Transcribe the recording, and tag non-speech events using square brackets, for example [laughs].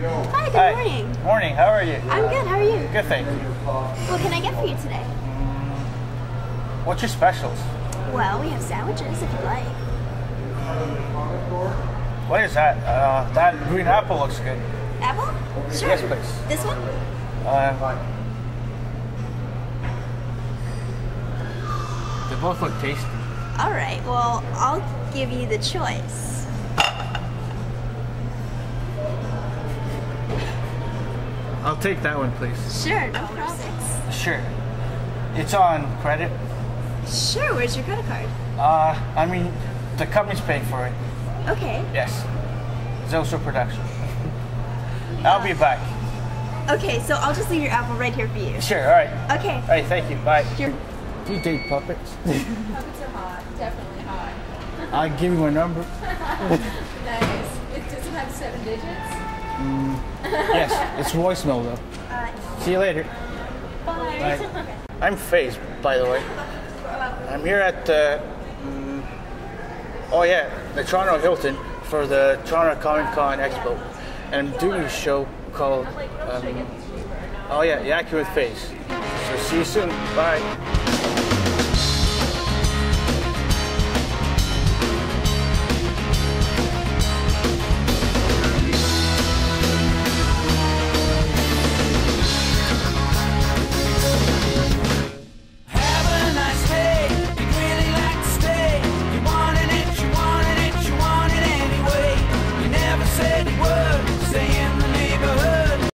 Hi, good Hi. morning. Morning. How are you? I'm good. How are you? Good, thank you. What can I get for you today? What's your specials? Well, we have sandwiches if you'd like. What is that? Uh, that green apple looks good. Apple? Sure. Yes, please. This one? Uh, they both look tasty. All right. Well, I'll give you the choice. I'll take that one, please. Sure. No problem. Sure. It's on credit. Sure. Where's your credit card? Uh, I mean, the company's paying for it. Okay. Yes. Zoso Production. [laughs] I'll be back. Okay. So I'll just leave your apple right here for you. Sure. All right. Okay. All right. Thank you. Bye. You're Do you date puppets? [laughs] Puppets are hot, definitely hot. I'll give you my number. [laughs] Nice. It does it have seven digits? Yes, it's voicemail though. uh, See you later. bye. Bye. I'm Faze, by the way. I'm here at the. mm, oh yeah, the Toronto Hilton for the Toronto Comic Con Expo, and I'm doing a show called. Um, oh yeah, Yakking with Faze. So see you soon. Bye.